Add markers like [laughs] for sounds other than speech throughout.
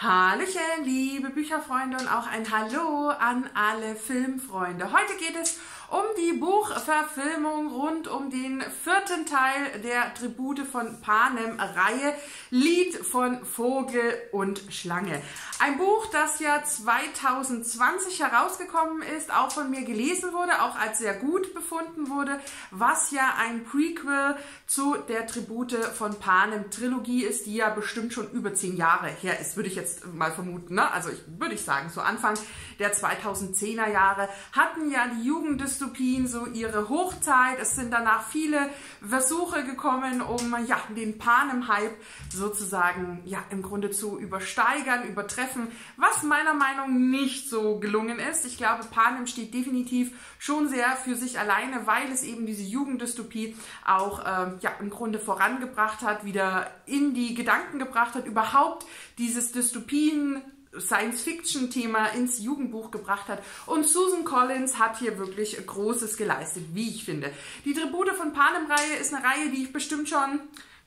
Hallöchen, liebe Bücherfreunde und auch ein Hallo an alle Filmfreunde. Heute geht es um die Buchverfilmung rund um den vierten Teil der Tribute von Panem-Reihe Lied von Vogel und Schlange. Ein Buch, das ja 2020 herausgekommen ist, auch von mir gelesen wurde, auch als sehr gut befunden wurde, was ja ein Prequel zu der Tribute von Panem Trilogie ist, die ja bestimmt schon über zehn Jahre her ist, würde ich jetzt mal vermuten. Ne? Also ich, würde ich sagen, so Anfang der 2010er Jahre hatten ja die Jugendes Dystopien so ihre Hochzeit. Es sind danach viele Versuche gekommen, um ja, den Panem-Hype sozusagen ja, im Grunde zu übersteigern, übertreffen, was meiner Meinung nach nicht so gelungen ist. Ich glaube, Panem steht definitiv schon sehr für sich alleine, weil es eben diese Jugenddystopie auch ähm, ja, im Grunde vorangebracht hat, wieder in die Gedanken gebracht hat, überhaupt dieses Dystopien Science-Fiction-Thema ins Jugendbuch gebracht hat. Und Susan Collins hat hier wirklich Großes geleistet, wie ich finde. Die Tribute von Panem-Reihe ist eine Reihe, die ich bestimmt schon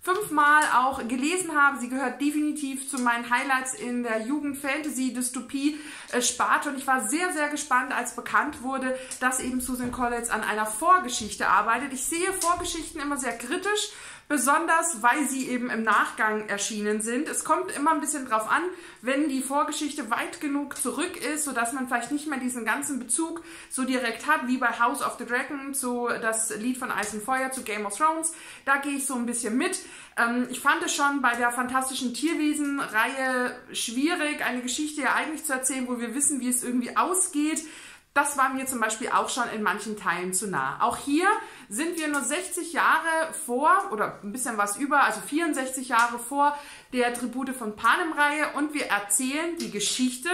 fünfmal auch gelesen habe. Sie gehört definitiv zu meinen Highlights in der Jugend-Fantasy-Dystopie-Sparte. Und ich war sehr, sehr gespannt, als bekannt wurde, dass eben Susan Collins an einer Vorgeschichte arbeitet. Ich sehe Vorgeschichten immer sehr kritisch besonders weil sie eben im Nachgang erschienen sind. Es kommt immer ein bisschen drauf an, wenn die Vorgeschichte weit genug zurück ist, sodass man vielleicht nicht mehr diesen ganzen Bezug so direkt hat, wie bei House of the Dragon zu das Lied von Eis und Feuer zu Game of Thrones. Da gehe ich so ein bisschen mit. Ähm, ich fand es schon bei der fantastischen Tierwesen-Reihe schwierig, eine Geschichte ja eigentlich zu erzählen, wo wir wissen, wie es irgendwie ausgeht. Das war mir zum Beispiel auch schon in manchen Teilen zu nah. Auch hier sind wir nur 60 Jahre vor oder ein bisschen was über, also 64 Jahre vor der Tribute von Panem-Reihe und wir erzählen die Geschichte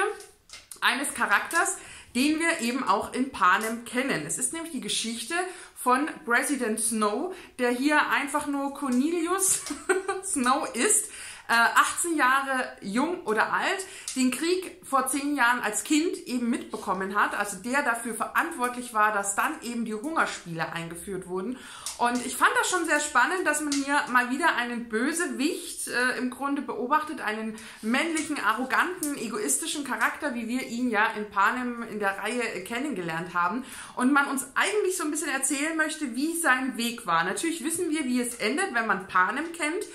eines Charakters, den wir eben auch in Panem kennen. Es ist nämlich die Geschichte von President Snow, der hier einfach nur Cornelius [laughs] Snow ist 18 äh, Jahre jung oder alt, den Krieg vor 10 Jahren als Kind eben mitbekommen hat, also der dafür verantwortlich war, dass dann eben die Hungerspiele eingeführt wurden. Und ich fand das schon sehr spannend, dass man hier mal wieder einen Bösewicht äh, im Grunde beobachtet, einen männlichen, arroganten, egoistischen Charakter, wie wir ihn ja in Panem in der Reihe kennengelernt haben. Und man uns eigentlich so ein bisschen erzählen möchte, wie sein Weg war. Natürlich wissen wir, wie es endet, wenn man Panem kennt.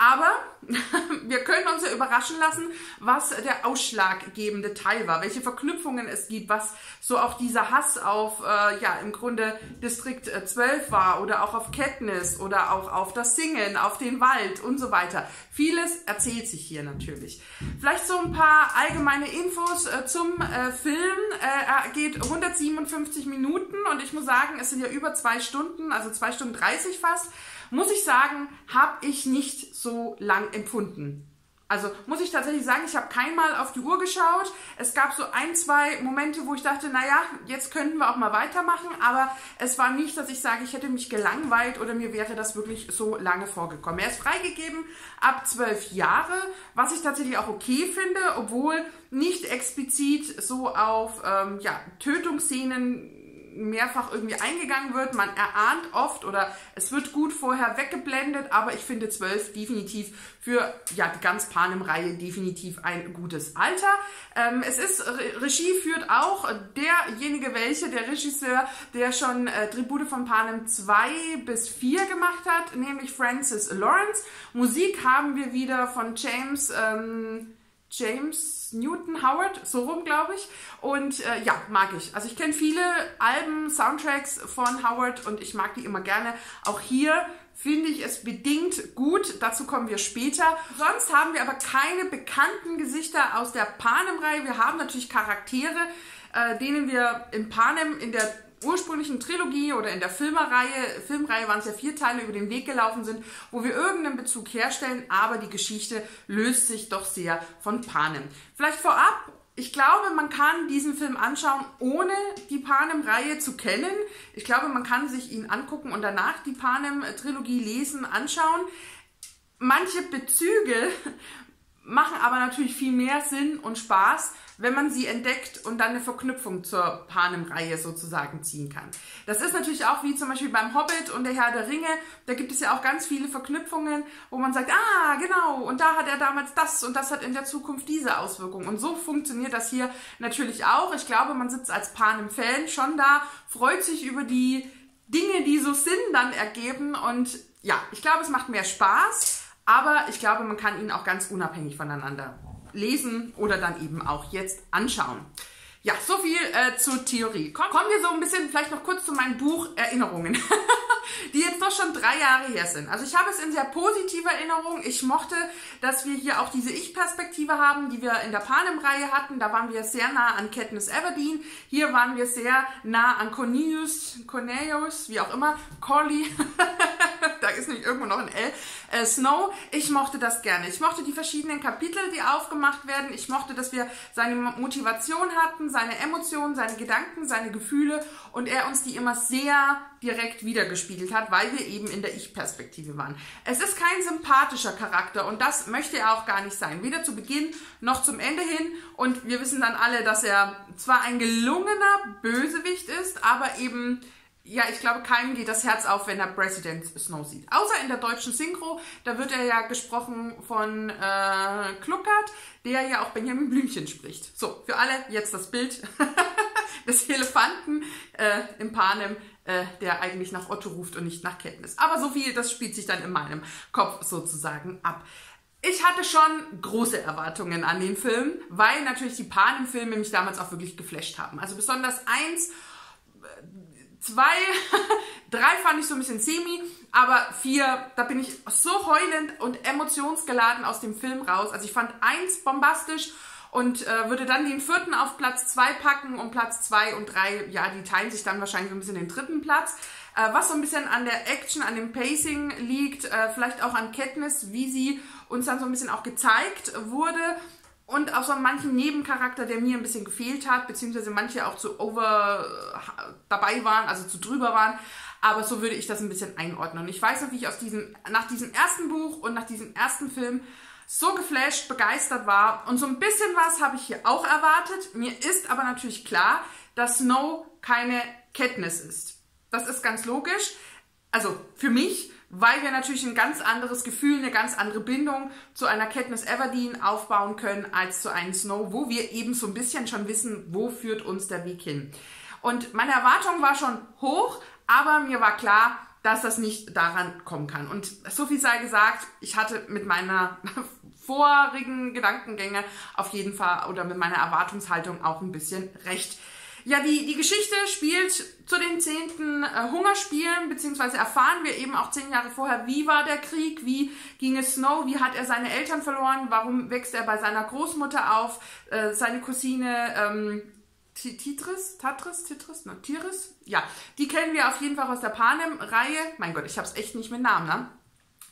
Aber [laughs] wir können uns ja überraschen lassen, was der ausschlaggebende Teil war, welche Verknüpfungen es gibt, was so auch dieser Hass auf, äh, ja, im Grunde Distrikt 12 äh, war oder auch auf Katniss oder auch auf das Singen, auf den Wald und so weiter. Vieles erzählt sich hier natürlich. Vielleicht so ein paar allgemeine Infos äh, zum äh, Film. Äh, er geht 157 Minuten und ich muss sagen, es sind ja über zwei Stunden, also zwei Stunden 30 fast muss ich sagen, habe ich nicht so lang empfunden. Also muss ich tatsächlich sagen, ich habe keinmal auf die Uhr geschaut. Es gab so ein, zwei Momente, wo ich dachte, naja, jetzt könnten wir auch mal weitermachen. Aber es war nicht, dass ich sage, ich hätte mich gelangweilt oder mir wäre das wirklich so lange vorgekommen. Er ist freigegeben ab zwölf Jahre, was ich tatsächlich auch okay finde, obwohl nicht explizit so auf ähm, ja, Tötungsszenen mehrfach irgendwie eingegangen wird. Man erahnt oft oder es wird gut vorher weggeblendet, aber ich finde 12 definitiv für ja, die ganz Panem-Reihe definitiv ein gutes Alter. Ähm, es ist, Regie führt auch derjenige welche, der Regisseur, der schon äh, Tribute von Panem 2 bis 4 gemacht hat, nämlich Francis Lawrence. Musik haben wir wieder von James... Ähm, James Newton Howard, so rum glaube ich. Und äh, ja, mag ich. Also ich kenne viele Alben, Soundtracks von Howard und ich mag die immer gerne. Auch hier finde ich es bedingt gut. Dazu kommen wir später. Sonst haben wir aber keine bekannten Gesichter aus der Panem-Reihe. Wir haben natürlich Charaktere, äh, denen wir in Panem in der ursprünglichen Trilogie oder in der Filmreihe, Filmreihe waren es ja vier Teile über den Weg gelaufen sind, wo wir irgendeinen Bezug herstellen, aber die Geschichte löst sich doch sehr von Panem. Vielleicht vorab, ich glaube, man kann diesen Film anschauen, ohne die Panem-Reihe zu kennen. Ich glaube, man kann sich ihn angucken und danach die Panem-Trilogie lesen, anschauen. Manche Bezüge machen aber natürlich viel mehr Sinn und Spaß, wenn man sie entdeckt und dann eine Verknüpfung zur Panem-Reihe sozusagen ziehen kann. Das ist natürlich auch wie zum Beispiel beim Hobbit und der Herr der Ringe, da gibt es ja auch ganz viele Verknüpfungen, wo man sagt, ah, genau, und da hat er damals das und das hat in der Zukunft diese Auswirkungen. Und so funktioniert das hier natürlich auch. Ich glaube, man sitzt als Panem-Fan schon da, freut sich über die Dinge, die so Sinn dann ergeben und ja, ich glaube, es macht mehr Spaß, aber ich glaube, man kann ihn auch ganz unabhängig voneinander lesen oder dann eben auch jetzt anschauen. Ja, so viel äh, zur Theorie. Komm, kommen wir so ein bisschen vielleicht noch kurz zu meinem Buch Erinnerungen, [laughs] die jetzt doch schon drei Jahre her sind. Also ich habe es in sehr positiver Erinnerung. Ich mochte, dass wir hier auch diese Ich-Perspektive haben, die wir in der Panem-Reihe hatten. Da waren wir sehr nah an Katniss Everdeen. Hier waren wir sehr nah an Cornelius, Cornelius, wie auch immer, Corley. [laughs] da ist nämlich irgendwo noch ein L. Äh, Snow. Ich mochte das gerne. Ich mochte die verschiedenen Kapitel, die aufgemacht werden. Ich mochte, dass wir seine Motivation hatten, seine Emotionen, seine Gedanken, seine Gefühle und er uns die immer sehr direkt wiedergespiegelt hat, weil wir eben in der Ich-Perspektive waren. Es ist kein sympathischer Charakter und das möchte er auch gar nicht sein. Weder zu Beginn noch zum Ende hin. Und wir wissen dann alle, dass er zwar ein gelungener Bösewicht ist, aber eben ja, ich glaube, keinem geht das Herz auf, wenn er President Snow sieht. Außer in der deutschen Synchro, da wird er ja gesprochen von äh, Kluckert, der ja auch Benjamin Blümchen spricht. So, für alle jetzt das Bild [laughs] des Elefanten äh, im Panem, äh, der eigentlich nach Otto ruft und nicht nach Kenntnis. Aber so viel, das spielt sich dann in meinem Kopf sozusagen ab. Ich hatte schon große Erwartungen an den Film, weil natürlich die Panem-Filme mich damals auch wirklich geflasht haben. Also besonders eins Zwei, [laughs] drei fand ich so ein bisschen semi, aber vier, da bin ich so heulend und emotionsgeladen aus dem Film raus. Also ich fand eins bombastisch und äh, würde dann den vierten auf Platz zwei packen und Platz zwei und drei, ja, die teilen sich dann wahrscheinlich so ein bisschen den dritten Platz. Äh, was so ein bisschen an der Action, an dem Pacing liegt, äh, vielleicht auch an Katniss, wie sie uns dann so ein bisschen auch gezeigt wurde und auch so manchen Nebencharakter, der mir ein bisschen gefehlt hat, beziehungsweise manche auch zu over dabei waren, also zu drüber waren. Aber so würde ich das ein bisschen einordnen. Und ich weiß noch, wie ich aus diesem, nach diesem ersten Buch und nach diesem ersten Film so geflasht, begeistert war. Und so ein bisschen was habe ich hier auch erwartet. Mir ist aber natürlich klar, dass Snow keine Katniss ist. Das ist ganz logisch. Also für mich, weil wir natürlich ein ganz anderes Gefühl, eine ganz andere Bindung zu einer Katniss Everdeen aufbauen können als zu einem Snow, wo wir eben so ein bisschen schon wissen, wo führt uns der Weg hin. Und meine Erwartung war schon hoch, aber mir war klar, dass das nicht daran kommen kann. Und so viel sei gesagt, ich hatte mit meiner [laughs] vorigen Gedankengänge auf jeden Fall oder mit meiner Erwartungshaltung auch ein bisschen recht. Ja, die, die Geschichte spielt zu den zehnten äh, Hungerspielen, beziehungsweise erfahren wir eben auch zehn Jahre vorher, wie war der Krieg, wie ging es Snow, wie hat er seine Eltern verloren, warum wächst er bei seiner Großmutter auf, äh, seine Cousine ähm, Titris, Tatris, Titris, ne, Tiris, ja, die kennen wir auf jeden Fall aus der Panem-Reihe. Mein Gott, ich hab's echt nicht mit Namen, ne?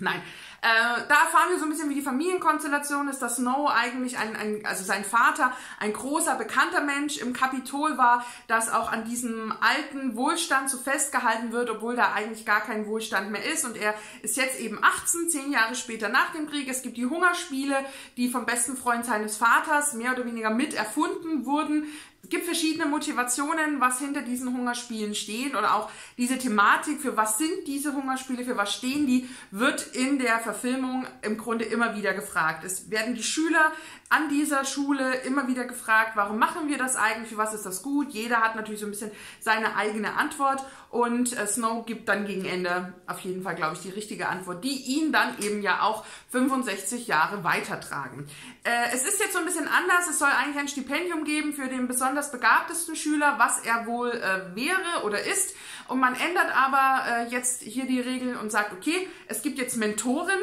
Nein. Äh, da erfahren wir so ein bisschen, wie die Familienkonstellation ist, dass Snow eigentlich ein, ein, also sein Vater ein großer, bekannter Mensch im Kapitol war, dass auch an diesem alten Wohlstand so festgehalten wird, obwohl da eigentlich gar kein Wohlstand mehr ist. Und er ist jetzt eben 18, zehn Jahre später nach dem Krieg. Es gibt die Hungerspiele, die vom besten Freund seines Vaters mehr oder weniger mit erfunden wurden. Es gibt verschiedene Motivationen, was hinter diesen Hungerspielen steht oder auch diese Thematik, für was sind diese Hungerspiele, für was stehen die, wird in der Verfilmung im Grunde immer wieder gefragt. Es werden die Schüler an dieser Schule immer wieder gefragt, warum machen wir das eigentlich, für was ist das gut? Jeder hat natürlich so ein bisschen seine eigene Antwort und äh, Snow gibt dann gegen Ende auf jeden Fall, glaube ich, die richtige Antwort, die ihn dann eben ja auch 65 Jahre weitertragen. Äh, es ist jetzt so ein bisschen anders, es soll eigentlich ein Stipendium geben für den besonders begabtesten Schüler, was er wohl äh, wäre oder ist und man ändert aber jetzt hier die Regeln und sagt, okay, es gibt jetzt Mentoren,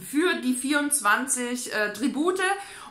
für die 24 äh, Tribute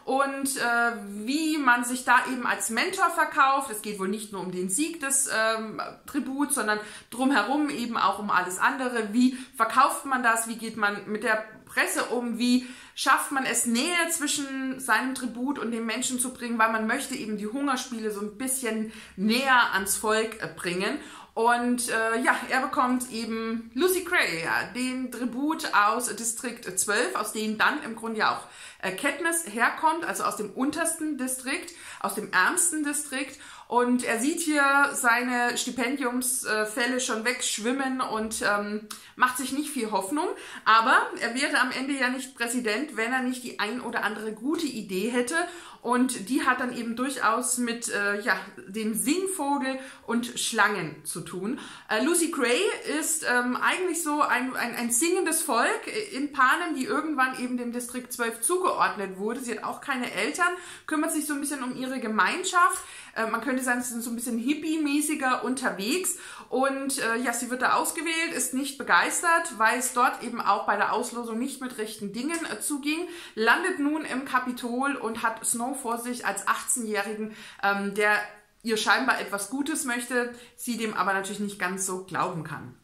und äh, wie man sich da eben als Mentor verkauft. Es geht wohl nicht nur um den Sieg des ähm, Tributs, sondern drumherum eben auch um alles andere. Wie verkauft man das? Wie geht man mit der Presse um? Wie schafft man es, Nähe zwischen seinem Tribut und den Menschen zu bringen, weil man möchte eben die Hungerspiele so ein bisschen näher ans Volk äh, bringen. Und äh, ja, er bekommt eben Lucy Gray, ja, den Tribut aus Distrikt 12, aus dem dann im Grunde ja auch äh, Katniss herkommt, also aus dem untersten Distrikt, aus dem ärmsten Distrikt. Und er sieht hier seine Stipendiumsfälle schon wegschwimmen und ähm, macht sich nicht viel Hoffnung. Aber er wäre am Ende ja nicht Präsident, wenn er nicht die ein oder andere gute Idee hätte. Und die hat dann eben durchaus mit äh, ja, dem Singvogel und Schlangen zu tun. Äh, Lucy Gray ist ähm, eigentlich so ein, ein, ein singendes Volk in Panem, die irgendwann eben dem Distrikt 12 zugeordnet wurde. Sie hat auch keine Eltern, kümmert sich so ein bisschen um ihre Gemeinschaft. Äh, man könnte sagen, sie sind so ein bisschen hippie-mäßiger unterwegs. Und äh, ja, sie wird da ausgewählt, ist nicht begeistert, weil es dort eben auch bei der Auslosung nicht mit rechten Dingen äh, zuging, landet nun im Kapitol und hat Snow vor sich als 18-Jährigen, ähm, der ihr scheinbar etwas Gutes möchte, sie dem aber natürlich nicht ganz so glauben kann.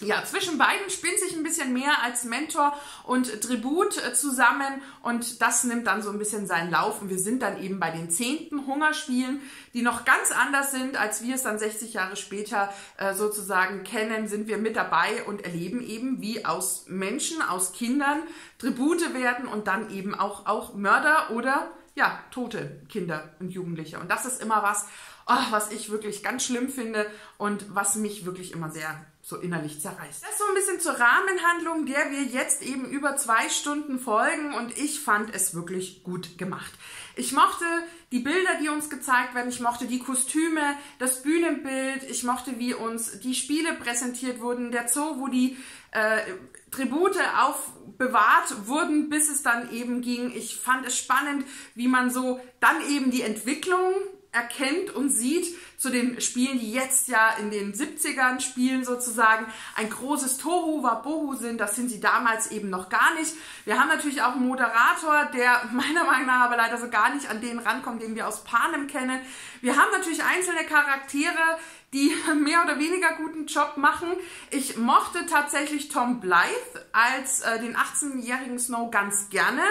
Ja, zwischen beiden spinnt sich ein bisschen mehr als Mentor und Tribut äh, zusammen und das nimmt dann so ein bisschen seinen Lauf und wir sind dann eben bei den zehnten Hungerspielen, die noch ganz anders sind, als wir es dann 60 Jahre später äh, sozusagen kennen, sind wir mit dabei und erleben eben, wie aus Menschen, aus Kindern Tribute werden und dann eben auch, auch Mörder oder ja, tote Kinder und Jugendliche. Und das ist immer was, oh, was ich wirklich ganz schlimm finde und was mich wirklich immer sehr so innerlich zerreißt. Das so ein bisschen zur Rahmenhandlung, der wir jetzt eben über zwei Stunden folgen und ich fand es wirklich gut gemacht. Ich mochte die Bilder, die uns gezeigt werden, ich mochte die Kostüme, das Bühnenbild, ich mochte, wie uns die Spiele präsentiert wurden, der Zoo, wo die äh, Tribute aufbewahrt wurden, bis es dann eben ging. Ich fand es spannend, wie man so dann eben die Entwicklung erkennt und sieht zu den Spielen, die jetzt ja in den 70ern spielen sozusagen, ein großes Tohu Wabohu sind. Das sind sie damals eben noch gar nicht. Wir haben natürlich auch einen Moderator, der [laughs] meiner Meinung nach aber leider so gar nicht an den rankommt, den wir aus Panem kennen. Wir haben natürlich einzelne Charaktere, die [laughs] mehr oder weniger guten Job machen. Ich mochte tatsächlich Tom Blythe als äh, den 18-jährigen Snow ganz gerne.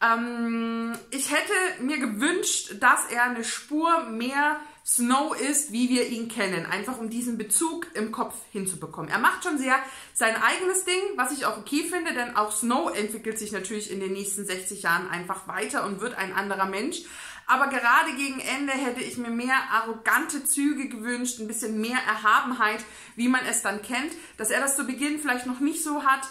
Ähm, ich hätte mir gewünscht, dass er eine Spur mehr Snow ist, wie wir ihn kennen. Einfach um diesen Bezug im Kopf hinzubekommen. Er macht schon sehr sein eigenes Ding, was ich auch okay finde, denn auch Snow entwickelt sich natürlich in den nächsten 60 Jahren einfach weiter und wird ein anderer Mensch. Aber gerade gegen Ende hätte ich mir mehr arrogante Züge gewünscht, ein bisschen mehr Erhabenheit, wie man es dann kennt. Dass er das zu Beginn vielleicht noch nicht so hat,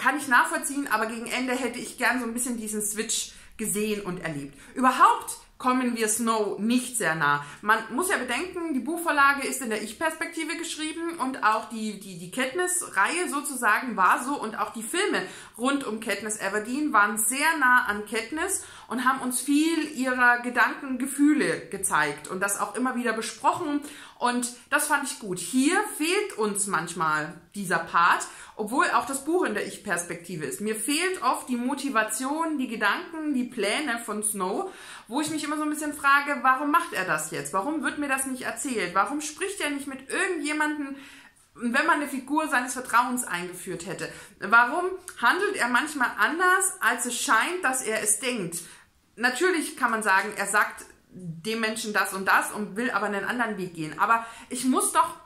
kann ich nachvollziehen, aber gegen Ende hätte ich gern so ein bisschen diesen Switch gesehen und erlebt. Überhaupt kommen wir Snow nicht sehr nah. Man muss ja bedenken, die Buchvorlage ist in der Ich-Perspektive geschrieben und auch die, die, die Katniss-Reihe sozusagen war so und auch die Filme rund um Katniss Everdeen waren sehr nah an Katniss und haben uns viel ihrer Gedanken, Gefühle gezeigt und das auch immer wieder besprochen und das fand ich gut. Hier fehlt uns manchmal dieser Part, obwohl auch das Buch in der Ich-Perspektive ist. Mir fehlt oft die Motivation, die Gedanken, die Pläne von Snow, wo ich mich immer so ein bisschen frage, warum macht er das jetzt? Warum wird mir das nicht erzählt? Warum spricht er nicht mit irgendjemandem, wenn man eine Figur seines Vertrauens eingeführt hätte? Warum handelt er manchmal anders, als es scheint, dass er es denkt? Natürlich kann man sagen, er sagt dem Menschen das und das und will aber einen anderen Weg gehen. Aber ich muss doch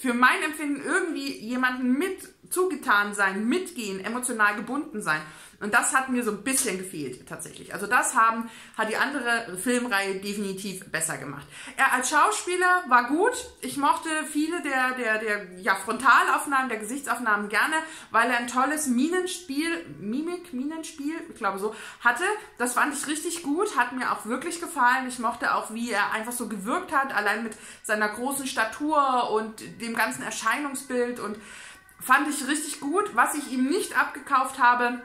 für mein Empfinden irgendwie jemanden mit zugetan sein, mitgehen, emotional gebunden sein. Und das hat mir so ein bisschen gefehlt tatsächlich. Also das haben, hat die andere Filmreihe definitiv besser gemacht. Er als Schauspieler war gut. Ich mochte viele der, der, der ja, Frontalaufnahmen, der Gesichtsaufnahmen gerne, weil er ein tolles Minenspiel, Mimik, Minenspiel, ich glaube so, hatte. Das fand ich richtig gut, hat mir auch wirklich gefallen. Ich mochte auch, wie er einfach so gewirkt hat, allein mit seiner großen Statur und dem ganzen Erscheinungsbild und fand ich richtig gut. Was ich ihm nicht abgekauft habe,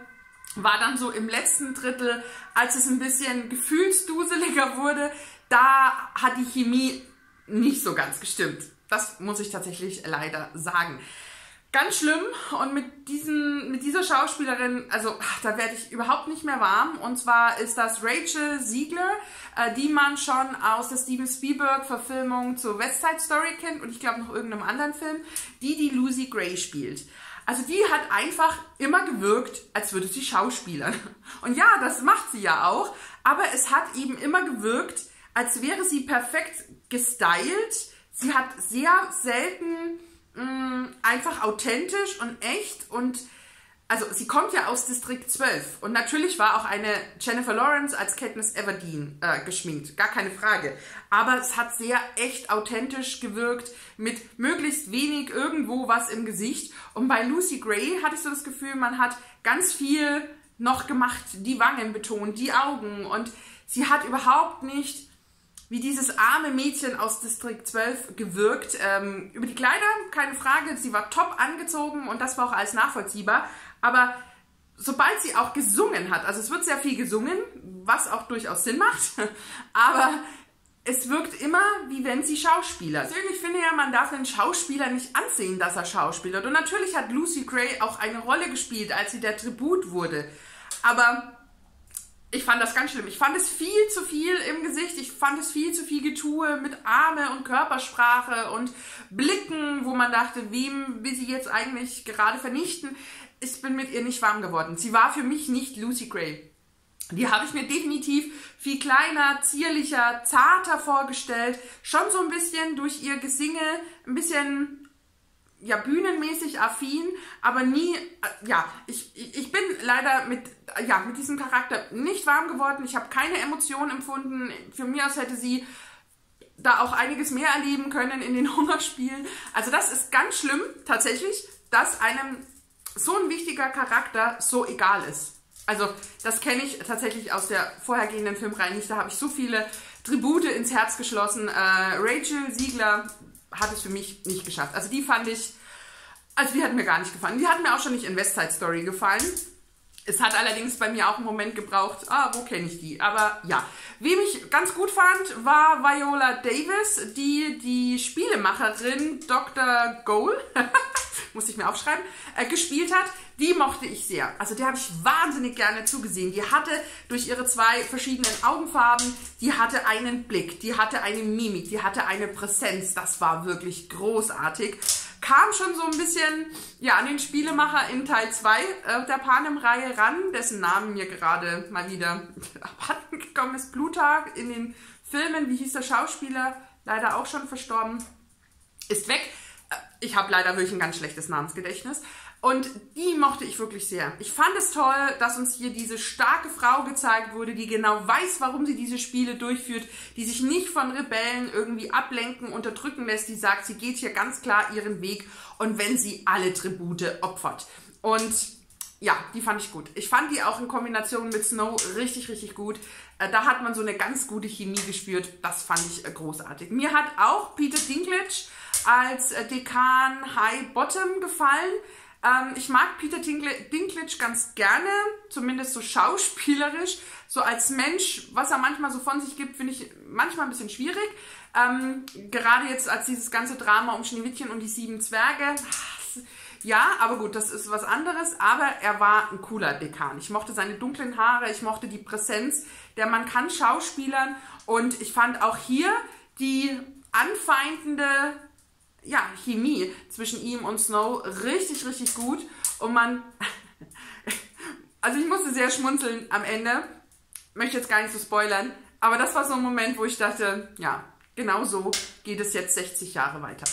war dann so im letzten Drittel, als es ein bisschen gefühlsduseliger wurde, da hat die Chemie nicht so ganz gestimmt. Das muss ich tatsächlich leider sagen. Ganz schlimm und mit, diesen, mit dieser Schauspielerin, also ach, da werde ich überhaupt nicht mehr warm. Und zwar ist das Rachel Siegler, äh, die man schon aus der Steven Spielberg-Verfilmung zur West Side Story kennt und ich glaube noch irgendeinem anderen Film, die die Lucy Gray spielt. Also die hat einfach immer gewirkt, als würde sie Schauspielern. Und ja, das macht sie ja auch, aber es hat eben immer gewirkt, als wäre sie perfekt gestylt, sie hat sehr selten mh, mm, einfach authentisch und echt und also sie kommt ja aus Distrikt 12 und natürlich war auch eine Jennifer Lawrence als Katniss Everdeen äh, geschminkt, gar keine Frage. Aber es hat sehr echt authentisch gewirkt, mit möglichst wenig irgendwo was im Gesicht. Und bei Lucy Gray hatte ich so das Gefühl, man hat ganz viel noch gemacht, die Wangen betont, die Augen und sie hat überhaupt nicht wie dieses arme Mädchen aus Distrikt 12 gewirkt. Ähm, über die Kleider, keine Frage, sie war top angezogen und das war auch alles nachvollziehbar. Aber sobald sie auch gesungen hat, also es wird sehr viel gesungen, was auch durchaus Sinn macht, [laughs] aber es wirkt immer, wie wenn sie Schauspieler. Ich finde ja, man darf einen Schauspieler nicht ansehen, dass er schauspielert. Und natürlich hat Lucy Gray auch eine Rolle gespielt, als sie der Tribut wurde. Aber ich fand das ganz schlimm. Ich fand es viel zu viel im Gesicht. Ich fand es viel zu viel Getue mit Arme und Körpersprache und Blicken, wo man dachte, wem will sie jetzt eigentlich gerade vernichten? Ich bin mit ihr nicht warm geworden. Sie war für mich nicht Lucy Gray. Die habe ich mir definitiv viel kleiner, zierlicher, zarter vorgestellt. Schon so ein bisschen durch ihr Gesinge, ein bisschen ja, bühnenmäßig affin, aber nie, äh, ja, ich, ich bin leider mit, ja, mit diesem Charakter nicht warm geworden. Ich habe keine Emotionen empfunden. Für mich aus hätte sie da auch einiges mehr erleben können in den [laughs] Hungerspielen. Also das ist ganz schlimm, tatsächlich, dass einem so ein wichtiger Charakter so egal ist. Also das kenne ich tatsächlich aus der vorhergehenden Filmreihe nicht. Da habe ich so viele Tribute ins Herz geschlossen. Äh, Rachel Siegler hat es für mich nicht geschafft. Also die fand ich, also die hat mir gar nicht gefallen. Die hat mir auch schon nicht in West Side Story gefallen. Es hat allerdings bei mir auch einen Moment gebraucht, ah, wo kenne ich die? Aber ja, wem ich ganz gut fand, war Viola Davis, die die Spielemacherin Dr. Goal, [laughs] [laughs] muss ich mir aufschreiben, äh, gespielt hat. Die mochte ich sehr. Also der habe ich wahnsinnig gerne zugesehen. Die hatte durch ihre zwei verschiedenen Augenfarben, die hatte einen Blick, die hatte eine Mimik, die hatte eine Präsenz. Das war wirklich großartig kam schon so ein bisschen ja, an den Spielemacher in Teil 2 äh, der Panem-Reihe ran, dessen Namen mir gerade mal wieder [laughs] abhanden gekommen ist. Plutarch in den Filmen, wie hieß der Schauspieler, leider auch schon verstorben, ist weg. Ich habe leider wirklich ein ganz schlechtes Namensgedächtnis. Und die mochte ich wirklich sehr. Ich fand es toll, dass uns hier diese starke Frau gezeigt wurde, die genau weiß, warum sie diese Spiele durchführt, die sich nicht von Rebellen irgendwie ablenken, unterdrücken lässt, die sagt, sie geht hier ganz klar ihren Weg und wenn sie alle Tribute opfert. Und ja, die fand ich gut. Ich fand die auch in Kombination mit Snow richtig, richtig gut. Äh, da hat man so eine ganz gute Chemie gespürt. Das fand ich äh, großartig. Mir hat auch Peter Dinklage als äh, Dekan High Bottom gefallen. Ähm, ich mag Peter Dinklage ganz gerne, zumindest so schauspielerisch. So als Mensch, was er manchmal so von sich gibt, finde ich manchmal ein bisschen schwierig. Ähm, gerade jetzt als dieses ganze Drama um Schneewittchen und die sieben Zwerge. Ja, aber gut, das ist was anderes. Aber er war ein cooler Dekan. Ich mochte seine dunklen Haare, ich mochte die Präsenz. Der Mann kann Schauspielern. Und ich fand auch hier die anfeindende ja, Chemie zwischen ihm und Snow richtig, richtig gut. Und man, [laughs] also ich musste sehr schmunzeln am Ende. Möchte jetzt gar nicht so spoilern. Aber das war so ein Moment, wo ich dachte, ja, genau so geht es jetzt 60 Jahre weiter.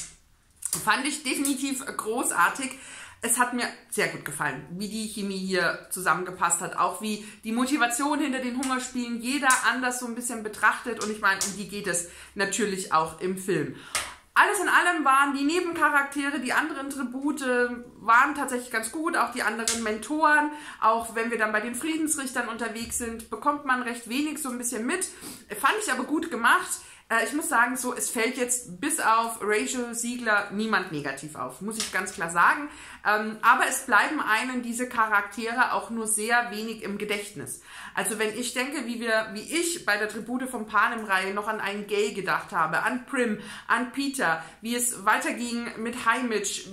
Fand ich definitiv großartig. Es hat mir sehr gut gefallen, wie die Chemie hier zusammengepasst hat. Auch wie die Motivation hinter den Hungerspielen jeder anders so ein bisschen betrachtet. Und ich meine, um die geht es natürlich auch im Film. Alles in allem waren die Nebencharaktere, die anderen Tribute waren tatsächlich ganz gut, auch die anderen Mentoren. Auch wenn wir dann bei den Friedensrichtern unterwegs sind, bekommt man recht wenig so ein bisschen mit. Fand ich aber gut gemacht. Äh, ich muss sagen, so, es fällt jetzt bis auf Rachel Siegler niemand negativ auf, muss ich ganz klar sagen. Ähm, aber es bleiben einem diese Charaktere auch nur sehr wenig im Gedächtnis. Also wenn ich denke, wie wir, wie ich bei der Tribute von Panem-Reihe noch an einen Gay gedacht habe, an Prim, an Peter, wie es weiterging mit Heimich,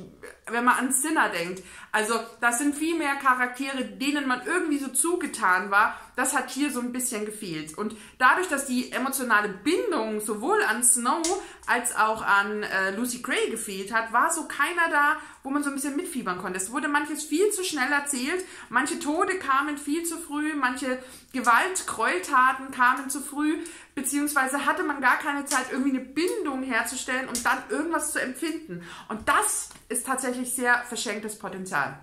wenn man an Sinner denkt. Also das sind viel mehr Charaktere, denen man irgendwie so zugetan war. Das hat hier so ein bisschen gefehlt. Und dadurch, dass die emotionale Bindung sowohl an Snow als auch an äh, Lucy Gray gefehlt hat, war so keiner da, wo man so ein bisschen mitfiebern konnte. Es wurde manches viel zu schnell erzählt, manche Tode kamen viel zu früh, manche Gewalt-Gräueltaten kamen zu früh, beziehungsweise hatte man gar keine Zeit, irgendwie eine Bindung herzustellen und dann irgendwas zu empfinden. Und das ist tatsächlich sehr verschenktes Potenzial.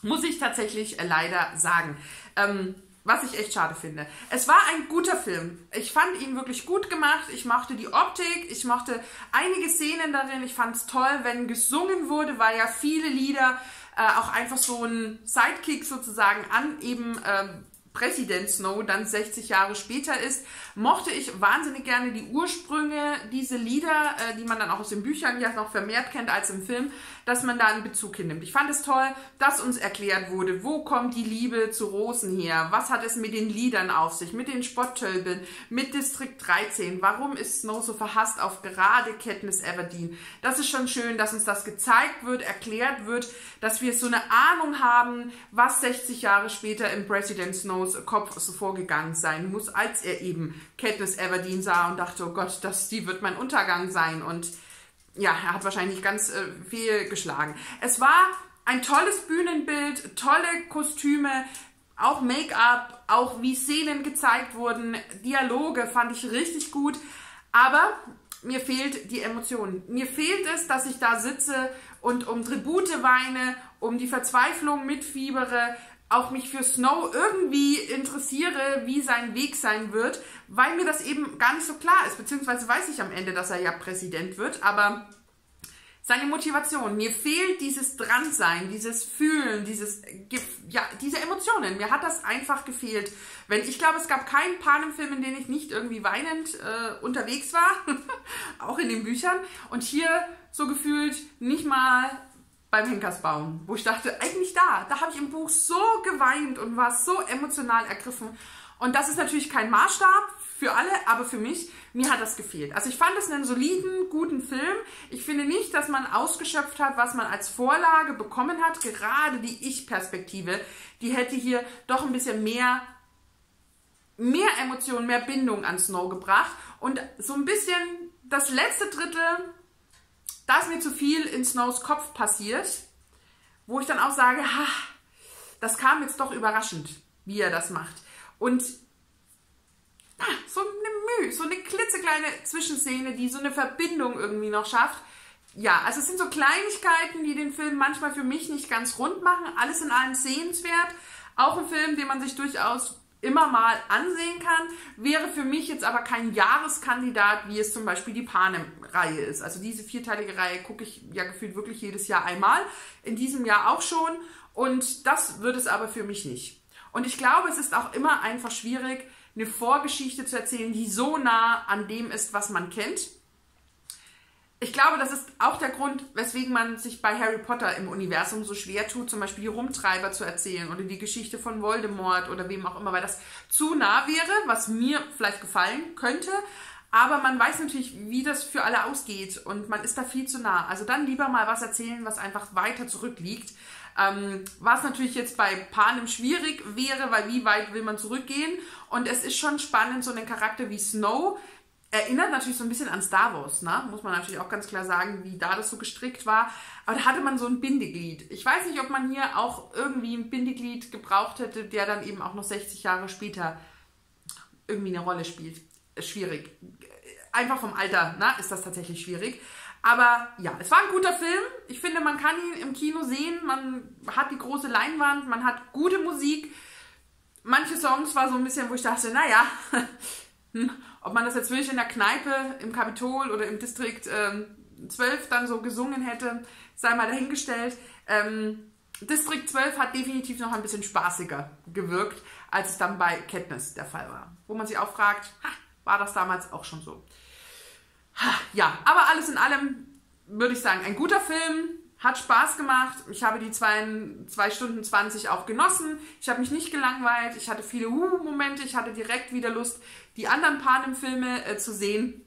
Muss ich tatsächlich äh, leider sagen. Ähm, was ich echt schade finde. Es war ein guter Film. Ich fand ihn wirklich gut gemacht. Ich mochte die Optik. Ich mochte einige Szenen darin. Ich fand es toll, wenn gesungen wurde, weil ja viele Lieder äh, auch einfach so ein Sidekick sozusagen an eben äh, Präsident Snow dann 60 Jahre später ist, mochte ich wahnsinnig gerne die Ursprünge, diese Lieder, äh, die man dann auch aus den Büchern ja noch vermehrt kennt als im Film, dass man da einen Bezug hinnimmt. Ich fand es toll, dass uns erklärt wurde, wo kommt die Liebe zu Rosen her, was hat es mit den Liedern auf sich, mit den Spotttölpeln, mit Distrikt 13, warum ist Snow so verhasst auf gerade Katniss Everdeen. Das ist schon schön, dass uns das gezeigt wird, erklärt wird, dass wir so eine Ahnung haben, was 60 Jahre später im President Snows Kopf so vorgegangen sein muss, als er eben Katniss Everdeen sah und dachte, oh Gott, das, die wird mein Untergang sein. Und ja, er hat wahrscheinlich ganz äh, viel geschlagen. Es war ein tolles Bühnenbild, tolle Kostüme, auch Make-up, auch wie Szenen gezeigt wurden, Dialoge fand ich richtig gut. Aber mir fehlt die Emotion. Mir fehlt es, dass ich da sitze und um Tribute weine, um die Verzweiflung mitfiebere, auch mich für Snow irgendwie interessiere, wie sein Weg sein wird, weil mir das eben gar nicht so klar ist, beziehungsweise weiß ich am Ende, dass er ja Präsident wird, aber seine Motivation, mir fehlt dieses Dransein, dieses Fühlen, dieses, ja, diese Emotionen, mir hat das einfach gefehlt. Wenn, ich glaube, es gab keinen Panem-Film, in dem ich nicht irgendwie weinend äh, unterwegs war, [laughs] auch in den Büchern, und hier so gefühlt nicht mal beim Henkersbaum, wo ich dachte, eigentlich da, da habe ich im Buch so geweint und war so emotional ergriffen. Und das ist natürlich kein Maßstab für alle, aber für mich, mir hat das gefehlt. Also ich fand es einen soliden, guten Film. Ich finde nicht, dass man ausgeschöpft hat, was man als Vorlage bekommen hat. Gerade die Ich-Perspektive, die hätte hier doch ein bisschen mehr, mehr Emotionen, mehr Bindung an Snow gebracht. Und so ein bisschen das letzte Drittel da ist mir zu viel in Snows Kopf passiert, wo ich dann auch sage, ha, das kam jetzt doch überraschend, wie er das macht. Und ah, so eine Mühe, so eine klitzekleine Zwischenszene, die so eine Verbindung irgendwie noch schafft. Ja, also es sind so Kleinigkeiten, die den Film manchmal für mich nicht ganz rund machen. Alles in allem sehenswert. Auch ein Film, den man sich durchaus immer mal ansehen kann, wäre für mich jetzt aber kein Jahreskandidat, wie es zum Beispiel die Panem-Reihe ist. Also diese vierteilige Reihe gucke ich ja gefühlt wirklich jedes Jahr einmal, in diesem Jahr auch schon und das wird es aber für mich nicht. Und ich glaube, es ist auch immer einfach schwierig, eine Vorgeschichte zu erzählen, die so nah an dem ist, was man kennt ich glaube, das ist auch der Grund, weswegen man sich bei Harry Potter im Universum so schwer tut, zum Beispiel die Rumtreiber zu erzählen oder die Geschichte von Voldemort oder wem auch immer, weil das zu nah wäre, was mir vielleicht gefallen könnte. Aber man weiß natürlich, wie das für alle ausgeht und man ist da viel zu nah. Also dann lieber mal was erzählen, was einfach weiter zurückliegt. Ähm, was natürlich jetzt bei Panem schwierig wäre, weil wie weit will man zurückgehen? Und es ist schon spannend, so einen Charakter wie Snow, erinnert natürlich so ein bisschen an Star Wars, ne? muss man natürlich auch ganz klar sagen, wie da das so gestrickt war. Aber da hatte man so ein Bindeglied. Ich weiß nicht, ob man hier auch irgendwie ein Bindeglied gebraucht hätte, der dann eben auch noch 60 Jahre später irgendwie eine Rolle spielt. Schwierig. Einfach vom Alter ne? ist das tatsächlich schwierig. Aber ja, es war ein guter Film. Ich finde, man kann ihn im Kino sehen. Man hat die große Leinwand, man hat gute Musik. Manche Songs war so ein bisschen, wo ich dachte, naja, [laughs] hm, ob man das jetzt wirklich in der Kneipe, im Kapitol oder im Distrikt ähm, 12 dann so gesungen hätte, sei mal dahingestellt. Ähm, Distrikt 12 hat definitiv noch ein bisschen spaßiger gewirkt, als es dann bei Katniss der Fall war. Wo man sich auch fragt, ha, war das damals auch schon so? Ha, ja, aber alles in allem würde ich sagen, ein guter Film, hat Spaß gemacht. Ich habe die 2 Stunden 20 auch genossen. Ich habe mich nicht gelangweilt. Ich hatte viele Uh-Momente. Ich hatte direkt wieder Lust, die anderen Panem-Filme äh, zu sehen.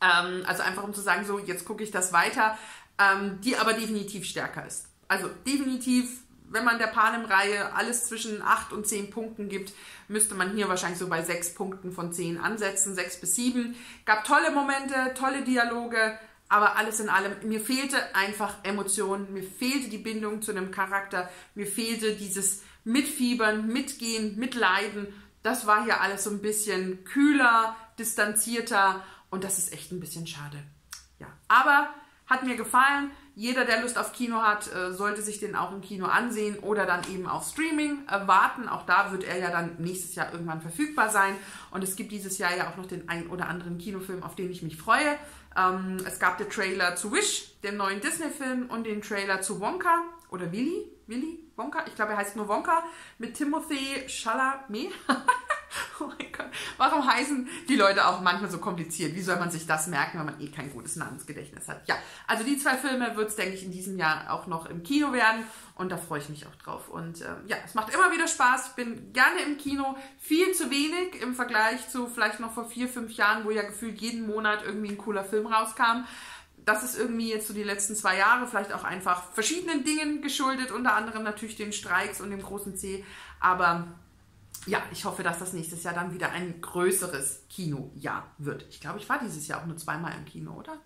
Ähm, also einfach um zu sagen, so, jetzt gucke ich das weiter. Ähm, die aber definitiv stärker ist. Also definitiv wenn man der Panem-Reihe alles zwischen 8 und 10 Punkten gibt, müsste man hier wahrscheinlich so bei 6 Punkten von 10 ansetzen, 6 bis 7. Gab tolle Momente, tolle Dialoge, aber alles in allem, mir fehlte einfach Emotion, mir fehlte die Bindung zu einem Charakter, mir fehlte dieses Mitfiebern, Mitgehen, Mitleiden. Das war hier alles so ein bisschen kühler, distanzierter und das ist echt ein bisschen schade. Ja, aber hat mir gefallen. Jeder, der Lust auf Kino hat, äh, sollte sich den auch im Kino ansehen oder dann eben auf Streaming warten. Auch da wird er ja dann nächstes Jahr irgendwann verfügbar sein. Und es gibt dieses Jahr ja auch noch den ein oder anderen Kinofilm, auf den ich mich freue. Ähm, es gab den Trailer zu Wish, dem neuen Disney-Film, und den Trailer zu Wonka oder Willy, Willy Wonka, ich glaube, er heißt nur Wonka, mit Timothy Chalamet. [laughs] [laughs] oh mein Gott, warum heißen die Leute auch manchmal so kompliziert? Wie soll man sich das merken, wenn man eh kein gutes Namensgedächtnis hat? Ja, also die zwei Filme wird es, denke ich, in diesem Jahr auch noch im Kino werden und da freue ich mich auch drauf. Und ähm, ja, es macht immer wieder Spaß. Ich bin gerne im Kino, viel zu wenig im Vergleich zu vielleicht noch vor vier, fünf Jahren, wo ja gefühlt jeden Monat irgendwie ein cooler Film rauskam das ist irgendwie jetzt so die letzten zwei Jahre vielleicht auch einfach verschiedenen Dingen geschuldet, unter anderem natürlich den Streiks und dem großen C. Aber ja, ich hoffe, dass das nächstes Jahr dann wieder ein größeres Kinojahr wird. Ich glaube, ich war dieses Jahr auch nur zweimal im Kino, oder?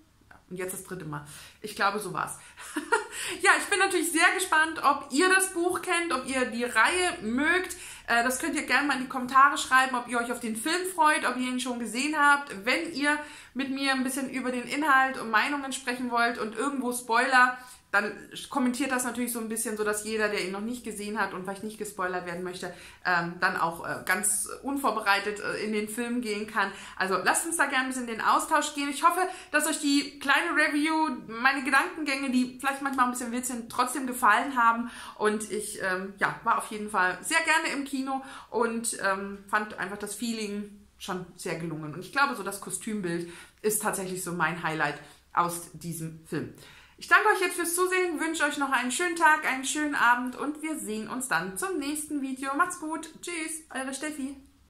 Und jetzt das dritte Mal. Ich glaube, so war's. [laughs] ja, ich bin natürlich sehr gespannt, ob ihr das Buch kennt, ob ihr die Reihe mögt. Äh, das könnt ihr gerne mal in die Kommentare schreiben, ob ihr euch auf den Film freut, ob ihr ihn schon gesehen habt. Wenn ihr mit mir ein bisschen über den Inhalt und Meinungen sprechen wollt und irgendwo Spoiler dann kommentiert das natürlich so ein bisschen, so dass jeder, der ihn noch nicht gesehen hat und vielleicht nicht gespoilert werden möchte, ähm, dann auch äh, ganz unvorbereitet äh, in den Film gehen kann. Also lasst uns da gerne ein bisschen in den Austausch gehen. Ich hoffe, dass euch die kleine Review, meine Gedankengänge, die vielleicht manchmal ein bisschen wild sind, trotzdem gefallen haben. Und ich ähm, ja, war auf jeden Fall sehr gerne im Kino und ähm, fand einfach das Feeling schon sehr gelungen. Und ich glaube, so das Kostümbild ist tatsächlich so mein Highlight aus diesem Film. Ich danke euch jetzt fürs Zusehen, wünsche euch noch einen schönen Tag, einen schönen Abend und wir sehen uns dann zum nächsten Video. Macht's gut. Tschüss, eure Steffi.